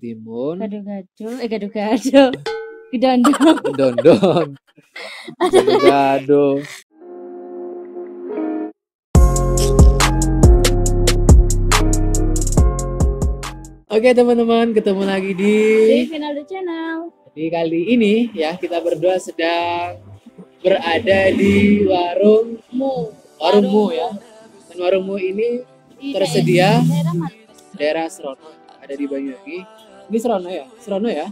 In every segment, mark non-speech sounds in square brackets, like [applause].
timun, Gado-gado, eh gado-gado. [laughs] Gedondong. [laughs] dondong, gado-gado. Oke teman-teman, ketemu lagi di Di final the channel. Jadi kali ini ya kita berdua sedang berada di warung Mu. warungmu ya. Dan warungmu ini Di tersedia daerah Serono ada di Banyuwangi. Ini Serono ya, Serono ya.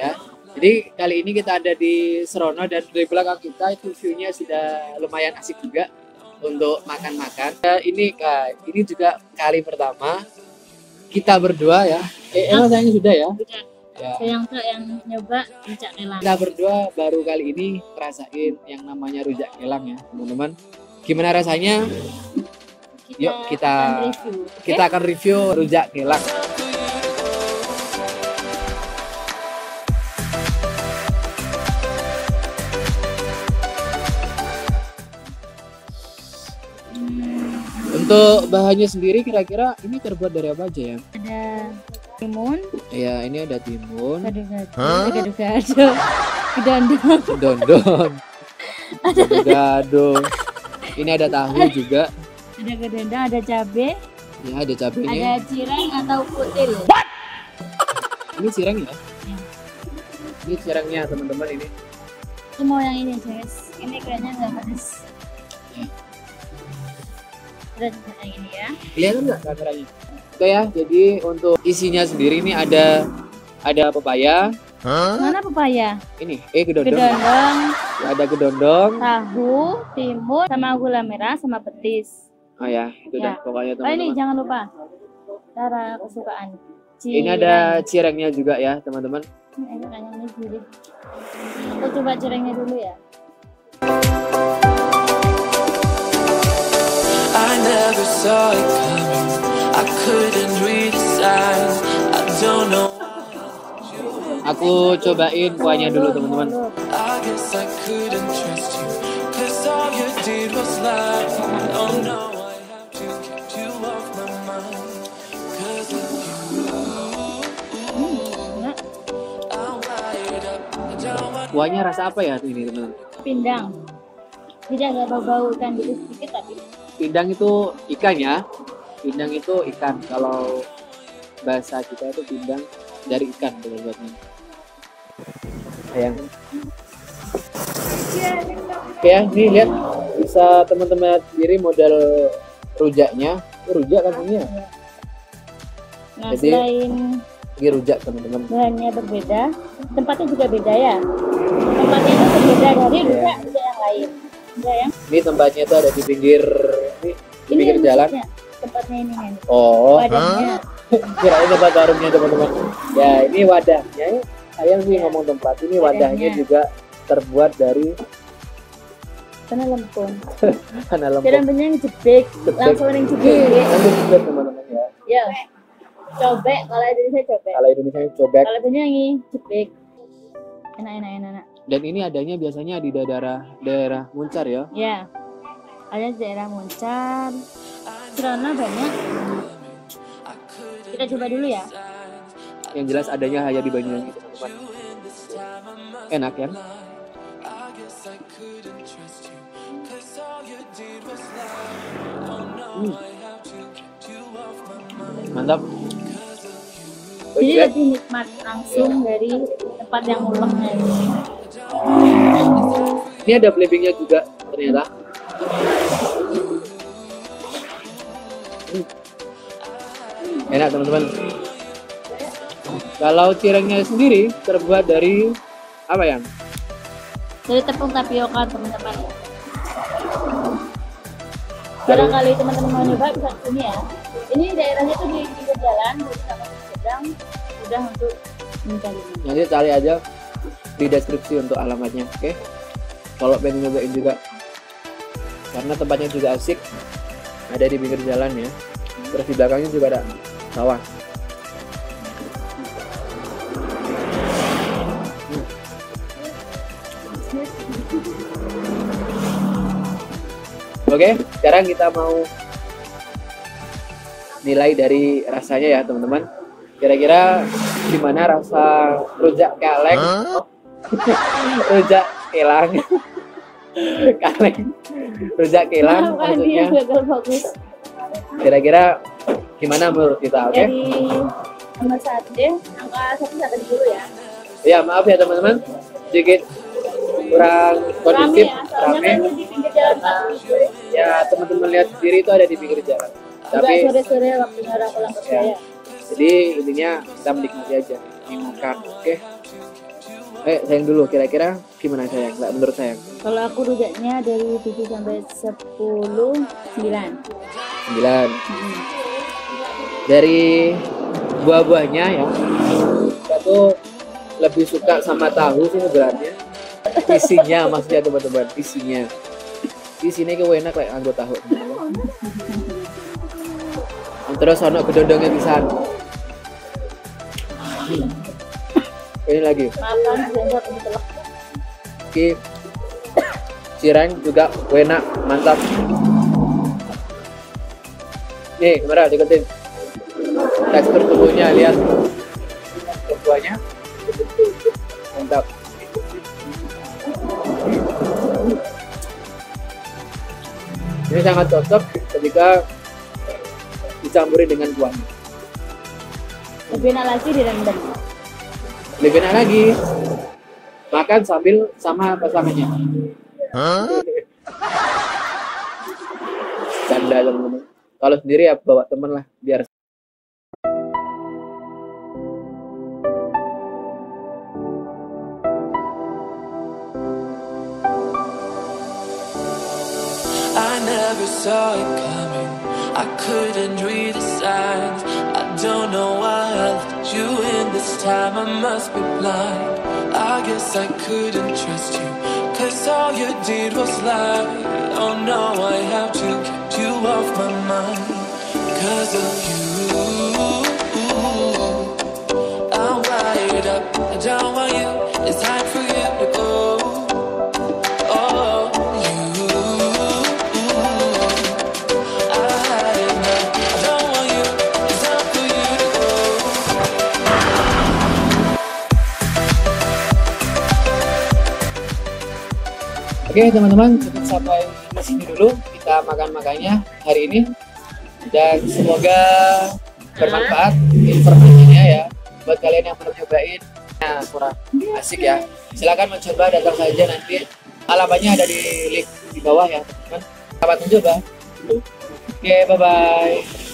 Ya. Jadi kali ini kita ada di Serono dan dari belakang kita itu view-nya sudah lumayan asik juga untuk makan-makan. Ya, ini Kak, ini juga kali pertama kita berdua ya. Eh, emang sudah ya. Bukan. Ya. Yang tuh yang nyoba rujak kelang. Kita berdua baru kali ini ngerasain yang namanya rujak kelang ya, teman-teman. Gimana rasanya? Yuk, kita- akan review. Oke? Kita akan review rujak kelang. Untuk bahannya sendiri kira-kira ini terbuat dari apa aja ya? ada timun, Ya, ini ada timun, gado-gado, eh, gado-gado. Gedondong. [laughs] dondon, gado. Ini ada tahu juga. Ada gedondong, ada cabe, Ya, ada cabenya. ada cireng atau kutil. Ini cireng ya? Ya. Ini cirengnya teman-teman ini. Aku mau yang ini, guys. Ini kayaknya nggak pedes. Ya. Yang ini ya. Kelihatan nggak kameranya? Oke ya, jadi untuk isinya sendiri ini ada ada pepaya, Mana pepaya? ini eh gedondong, Gedondong, Ya, ada gedondong, tahu, timun, sama gula merah, sama petis. oh ya itu dah Ya. pokoknya Oh ini teman-teman. jangan lupa cara kesukaan. Ini ada cirengnya juga ya teman-teman. Cireng. Ini gurih. Aku coba cirengnya dulu ya. Never saw it coming. I couldn't read the signs. I don't know. Aku cobain kuahnya dulu teman-teman. I guess I couldn't trust you. Cause all you did was lie. Oh no, I have to keep you off my mind. Cause of you. Enak. I'm wired up. I don't want Kuahnya rasa apa ya ini teman-teman? Pindang. Jadi agak bau-bau ikan gitu sedikit tapi Pindang itu ikan ya. Pindang itu ikan. Kalau bahasa kita itu pindang dari ikan teman-teman. Sayang. Oke ya, ini lihat bisa teman-teman sendiri model rujaknya. Ini rujak kan ini ya? Nah, Jadi- selain Ini rujak teman-teman. bahannya berbeda, tempatnya juga beda ya. Tempatnya itu berbeda dari rujak rujak yang lain. Enggak ya? Ini tempatnya itu ada di pinggir pinggir jalan. Tempatnya ini kan. Oh, Wadahnya. kirain tempat warungnya teman-teman. Ya, ini wadahnya. Sayang sih ngomong tempat. Ini wadahnya Wadahnya. juga terbuat dari Karena lempung. tanah lempung. [laughs] lempungnya ngejebek, Jebek. langsung yang jebek. Juga teman-teman ya. Ya. Cobek, kalau Indonesia cobek. Kalau Indonesia cobek. Kalau punya ini jebek. Enak, enak, enak, enak. Dan ini adanya biasanya di daerah daerah Muncar ya. Ya. Ada di daerah Muncar. Serana banyak. Kita coba dulu ya. Yang jelas adanya hanya di Banyuwangi teman-teman. Enak ya. Hmm, mantap. Jadi lebih nikmat langsung dari tempat yang ulangnya ini. ada belimbingnya juga ternyata. Enak teman-teman. Kalau cirengnya sendiri terbuat dari apa ya? Dari tepung tapioka teman-teman. Barangkali teman-teman mau nyoba bisa ke sini ya. Ini daerahnya tuh di pinggir jalan, jadi sama sedang sudah untuk mencari. Nanti cari aja di deskripsi untuk alamatnya, oke? Kalau pengen nyobain juga, karena tempatnya juga asik, ada di pinggir jalan ya. Terus di belakangnya juga ada sawah. Oke, sekarang kita mau nilai dari rasanya ya teman-teman. Kira-kira gimana rasa rujak kaleng [laughs] rujak kelang [laughs] kaleng rujak kelang maksudnya gagal fokus. kira-kira gimana menurut kita oke Dari nomor satu deh, angka satu sampai dulu ya. ya maaf ya teman-teman sedikit kurang Rame kondusif ya, soalnya rame kan di pinggir jalan satu. ya teman-teman lihat sendiri itu ada di pinggir jalan Juga tapi sore-sore waktunya orang pulang kerja Ya. ya. jadi intinya kita menikmati aja makan oke eh sayang dulu kira-kira gimana sayang nggak menurut sayang Kalau aku rujaknya dari 7 sampai 10, 9. 9 dari buah-buahnya ya. Tuh lebih suka sama tahu sih sebenarnya. Isinya maksudnya teman-teman isinya. Isinya kayak enak kayak anggo tahu. Terus ono gedondongnya Hmm. ini lagi. Ki cireng juga enak mantap. Nih kamera deketin tekstur tubuhnya lihat. Tubuhnya. Mantap. Ini sangat cocok ketika dicampurin dengan kuah Lebih enak lagi direndam. lebih enak lagi. Makan sambil sama pasangannya. Canda teman-teman kalau sendiri ya bawa temen lah biar never saw it coming. I couldn't read the signs. I don't know why I let you in this time. I must be blind. I guess I couldn't trust you. Cause all you did was lie. Oh no, I have to keep you off my mind. Cause of you. Oke teman-teman, cukup sampai di sini dulu kita makan-makannya hari ini dan semoga bermanfaat informasinya ya buat kalian yang pernah nyobain. Nah, kurang asik ya. Silakan mencoba datang saja nanti alamatnya ada di link di bawah ya teman-teman. Selamat mencoba. Oke, bye bye.